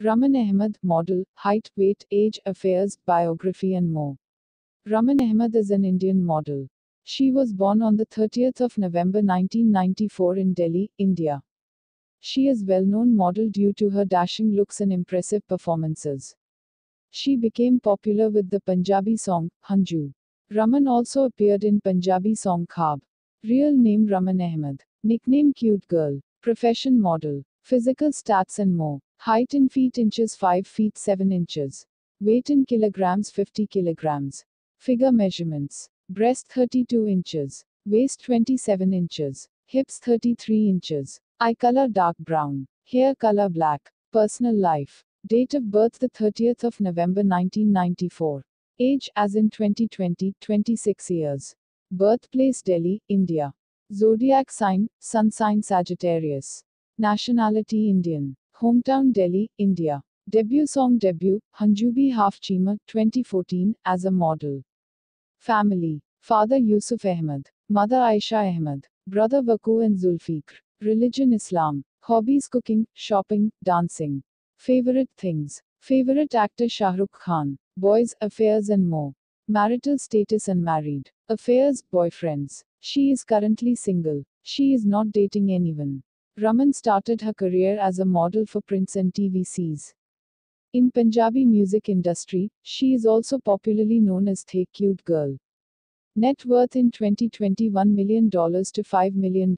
Rumman Ahmed, model, height, weight, age, affairs, biography, and more. Rumman Ahmed is an Indian model. She was born on the 30th of November 1994 in Delhi, India. She is well-known model due to her dashing looks and impressive performances. She became popular with the Punjabi song, Hanju. Rumman also appeared in Punjabi song Khab. Real name Rumman Ahmed. Nickname Cute Girl. Profession model. Physical stats and more. Height in feet inches 5 feet 7 inches. Weight in kilograms 50 kilograms. Figure measurements. Breast 32 inches. Waist 27 inches. Hips 33 inches. Eye color dark brown. Hair color black. Personal life. Date of birth the 30th of November 1994. Age as in 2020 26 years. Birthplace Delhi, India. Zodiac sign Sun sign Sagittarius. Nationality Indian. Hometown Delhi, India. Debut song debut, Hanjubi Half Chima, 2014, as a model. Family. Father Yusuf Ahmed. Mother Aisha Ahmed. Brother Vaku and Zulfikar. Religion Islam. Hobbies cooking, shopping, dancing. Favorite things. Favorite actor Shahrukh Khan. Boys, affairs and more. Marital status unmarried. Affairs, boyfriends. She is currently single. She is not dating anyone. Rumman started her career as a model for prints and TVCs. In Punjabi music industry, she is also popularly known as The Cute Girl. Net worth in 2020 $1 million to $5 million.